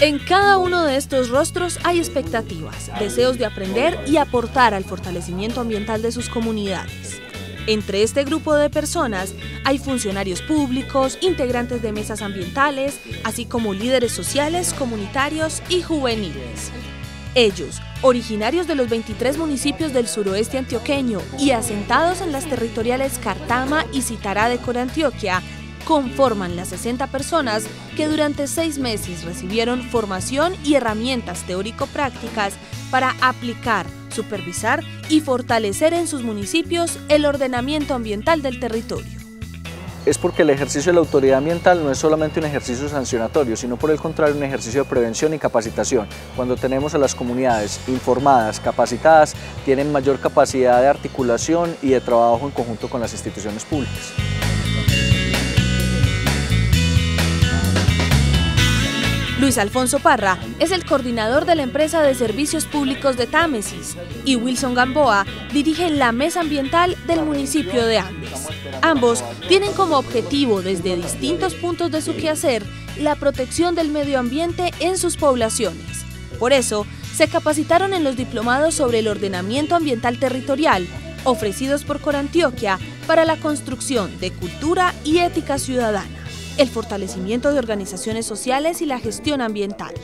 En cada uno de estos rostros hay expectativas, deseos de aprender y aportar al fortalecimiento ambiental de sus comunidades. Entre este grupo de personas hay funcionarios públicos, integrantes de mesas ambientales, así como líderes sociales, comunitarios y juveniles. Ellos, originarios de los 23 municipios del suroeste antioqueño y asentados en las territoriales Cartama y Citará de Corantioquia, conforman las 60 personas que durante seis meses recibieron formación y herramientas teórico-prácticas para aplicar, supervisar y fortalecer en sus municipios el ordenamiento ambiental del territorio es porque el ejercicio de la autoridad ambiental no es solamente un ejercicio sancionatorio, sino por el contrario un ejercicio de prevención y capacitación. Cuando tenemos a las comunidades informadas, capacitadas, tienen mayor capacidad de articulación y de trabajo en conjunto con las instituciones públicas. Luis Alfonso Parra es el coordinador de la empresa de servicios públicos de Támesis y Wilson Gamboa dirige la mesa ambiental del municipio de Andes. Ambos tienen como objetivo desde distintos puntos de su quehacer la protección del medio ambiente en sus poblaciones. Por eso, se capacitaron en los diplomados sobre el ordenamiento ambiental territorial ofrecidos por Corantioquia para la construcción de cultura y ética ciudadana el fortalecimiento de organizaciones sociales y la gestión ambiental.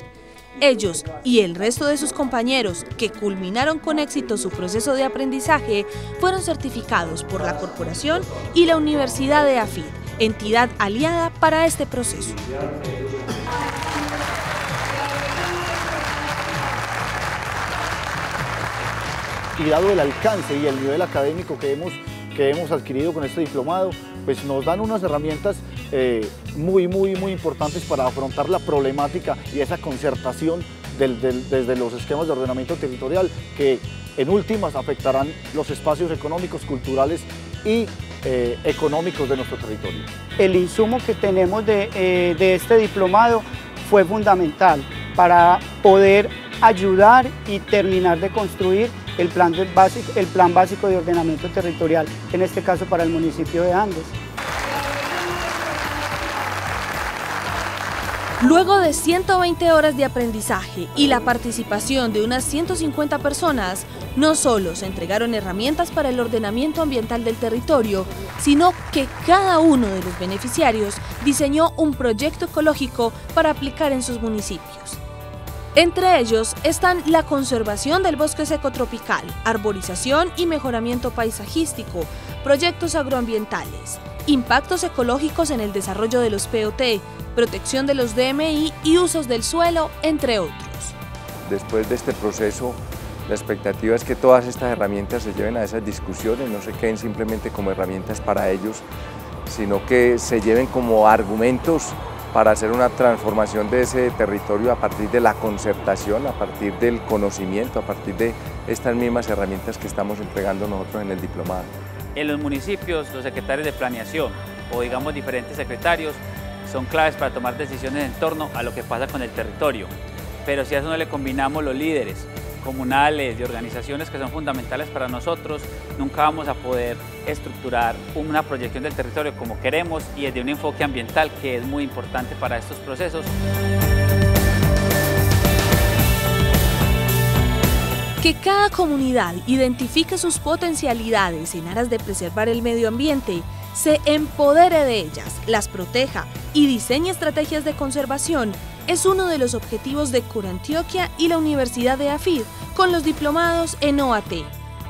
Ellos y el resto de sus compañeros que culminaron con éxito su proceso de aprendizaje fueron certificados por la corporación y la Universidad de AFID, entidad aliada para este proceso. Y dado el alcance y el nivel académico que hemos que hemos adquirido con este diplomado, pues nos dan unas herramientas eh, muy, muy, muy importantes para afrontar la problemática y esa concertación desde los esquemas de ordenamiento territorial que en últimas afectarán los espacios económicos, culturales y eh, económicos de nuestro territorio. El insumo que tenemos de, eh, de este diplomado fue fundamental para poder ayudar y terminar de construir el plan, básico, el plan básico de ordenamiento territorial, en este caso para el municipio de Andes. Luego de 120 horas de aprendizaje y la participación de unas 150 personas, no solo se entregaron herramientas para el ordenamiento ambiental del territorio, sino que cada uno de los beneficiarios diseñó un proyecto ecológico para aplicar en sus municipios. Entre ellos están la conservación del bosque seco tropical, arborización y mejoramiento paisajístico, proyectos agroambientales, impactos ecológicos en el desarrollo de los POT, protección de los DMI y usos del suelo, entre otros. Después de este proceso, la expectativa es que todas estas herramientas se lleven a esas discusiones, no se queden simplemente como herramientas para ellos, sino que se lleven como argumentos para hacer una transformación de ese territorio a partir de la concertación, a partir del conocimiento, a partir de estas mismas herramientas que estamos entregando nosotros en el diplomado. En los municipios, los secretarios de planeación o digamos diferentes secretarios son claves para tomar decisiones en torno a lo que pasa con el territorio. Pero si a eso no le combinamos los líderes, comunales, de organizaciones que son fundamentales para nosotros, nunca vamos a poder estructurar una proyección del territorio como queremos y desde un enfoque ambiental que es muy importante para estos procesos. Que cada comunidad identifique sus potencialidades en aras de preservar el medio ambiente, se empodere de ellas, las proteja y diseñe estrategias de conservación es uno de los objetivos de Curantioquia y la Universidad de AFID con los diplomados en OAT,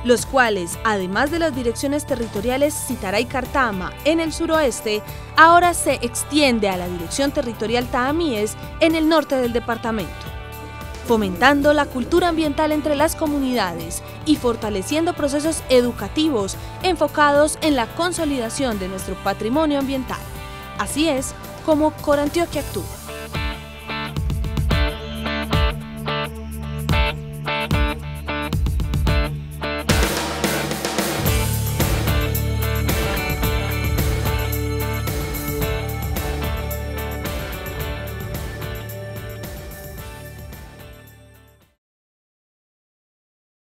los cuales, además de las direcciones territoriales Citará y Cartama en el suroeste, ahora se extiende a la Dirección Territorial Taamíes en el norte del departamento fomentando la cultura ambiental entre las comunidades y fortaleciendo procesos educativos enfocados en la consolidación de nuestro patrimonio ambiental. Así es como Corantioquia actúa.